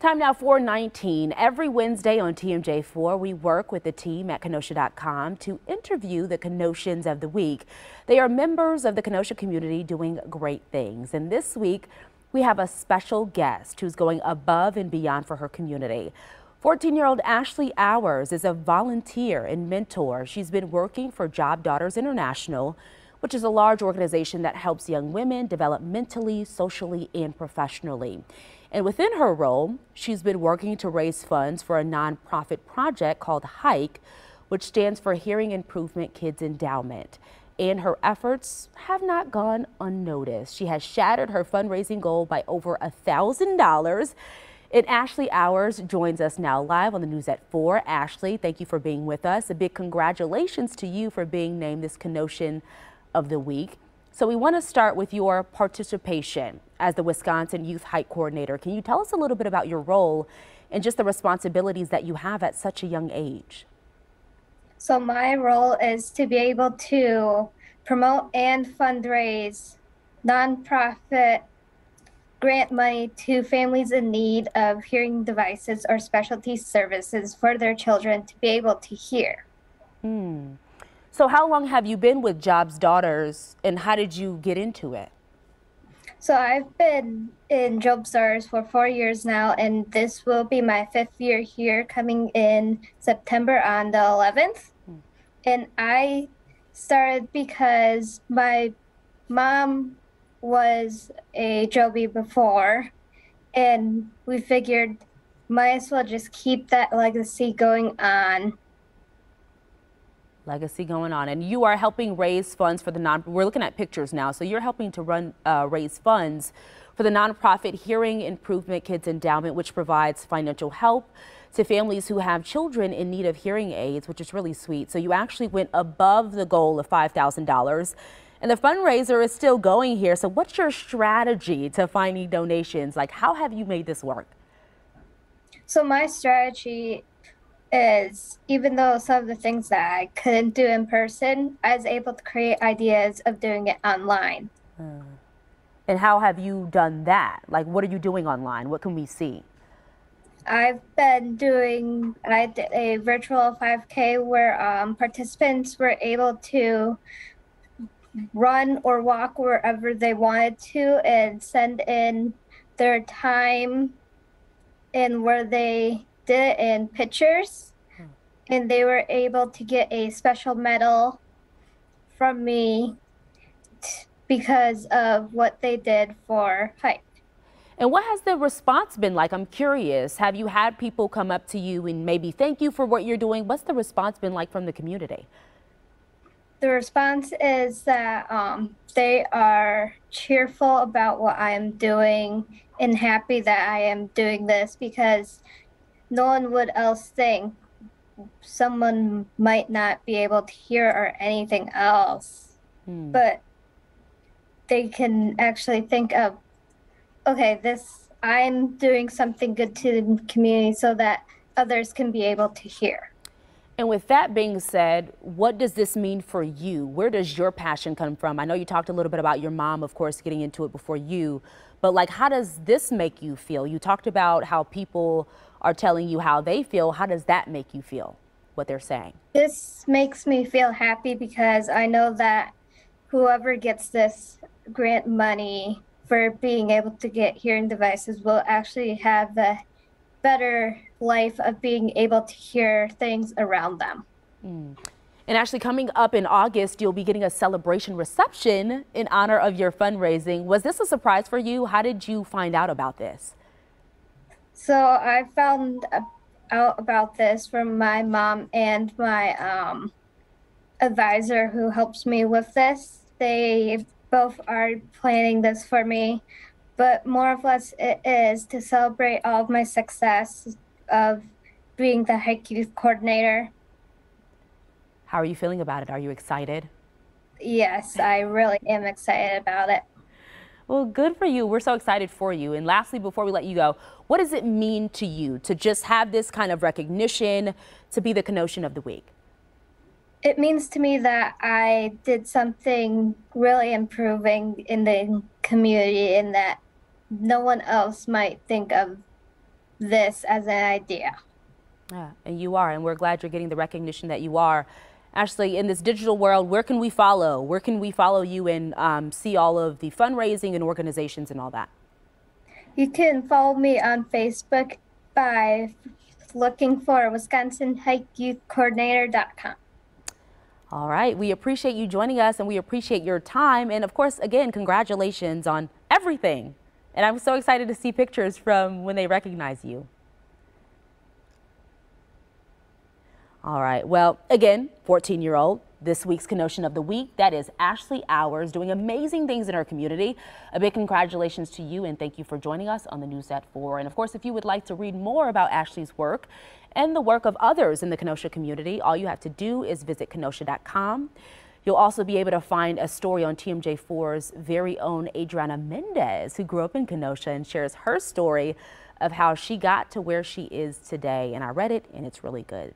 Time now for 19. Every Wednesday on TMJ4, we work with the team at Kenosha.com to interview the Kenoshans of the week. They are members of the Kenosha community doing great things. And this week, we have a special guest who's going above and beyond for her community. 14-year-old Ashleigh Ours is a volunteer and mentor. She's been working for Job Daughters International, which is a large organization that helps young women develop mentally, socially, and professionally. And within her role, she's been working to raise funds for a nonprofit project called HIKE, which stands for Hearing Improvement Kids Endowment. And her efforts have not gone unnoticed. She has shattered her fundraising goal by over a $1,000. And Ashleigh Ours joins us now live on the news at 4. Ashleigh, thank you for being with us. A big congratulations to you for being named this Kenoshan of the Week. So we want to start with your participation as the Wisconsin Youth Hike Coordinator. Can you tell us a little bit about your role and just the responsibilities that you have at such a young age? So my role is to be able to promote and fundraise nonprofit grant money to families in need of hearing devices or specialty services for their children to be able to hear. Hmm. So how long have you been with Job's Daughters and how did you get into it? So I've been in Job's Daughters for four years now, and this will be my fifth year here coming in September on the 11th. Hmm. And I started because my mom was a Joby before, and we figured might as well just keep that legacy going on legacy going on. And you are helping raise funds for the non, we're looking at pictures now. So you're helping to run, uh, raise funds for the nonprofit Hearing Improvement Kids Endowment, which provides financial help to families who have children in need of hearing aids, which is really sweet. So you actually went above the goal of $5,000. And the fundraiser is still going here. So what's your strategy to finding donations? Like, how have you made this work? So my strategy is even though some of the things that I couldn't do in person, I was able to create ideas of doing it online. Hmm. And how have you done that? Like, what are you doing online? What can we see? I've been doing, I did a virtual 5K where um, participants were able to run or walk wherever they wanted to and send in their time and where they did it in pictures, hmm. and they were able to get a special medal from me t- because of what they did for Hike. And what has the response been like? I'm curious. Have you had people come up to you and maybe thank you for what you're doing? What's the response been like from the community? The response is that um, they are cheerful about what I am doing and happy that I am doing this because no one would else think someone might not be able to hear or anything else. Hmm. But they can actually think of, okay, this, I'm doing something good to the community so that others can be able to hear. And with that being said, what does this mean for you? Where does your passion come from? I know you talked a little bit about your mom, of course, getting into it before you, but like, how does this make you feel? You talked about how people are telling you how they feel. How does that make you feel, what they're saying? This makes me feel happy because I know that whoever gets this grant money for being able to get hearing devices will actually have the better life of being able to hear things around them. Mm. And actually coming up in August, you'll be getting a celebration reception in honor of your fundraising. Was this a surprise for you? How did you find out about this? So I found out about this from my mom and my um, advisor who helps me with this. They both are planning this for me, but more or less it is to celebrate all of my success of being the youth coordinator. How are you feeling about it? Are you excited? Yes, I really am excited about it. Well, good for you. We're so excited for you. And lastly, before we let you go, what does it mean to you to just have this kind of recognition to be the Kenoshan of the week? It means to me that I did something really improving in the community and that no one else might think of this as an idea. Yeah, and you are, and we're glad you're getting the recognition that you are. Ashleigh, in this digital world, where can we follow? Where can we follow you and um, see all of the fundraising and organizations and all that? You can follow me on Facebook by looking for Wisconsin Hike Youth Coordinator.com. All right. We appreciate you joining us and we appreciate your time. And of course, again, congratulations on everything. And I'm so excited to see pictures from when they recognize you. All right. Well, again, 14 year old, this week's Kenoshan of the Week, that is Ashleigh Ours, doing amazing things in our community. A big congratulations to you and thank you for joining us on the News at 4. And of course, if you would like to read more about Ashleigh's work and the work of others in the Kenosha community, all you have to do is visit Kenosha.com. You'll also be able to find a story on TMJ4's very own Adriana Mendez, who grew up in Kenosha and shares her story of how she got to where she is today. And I read it and it's really good.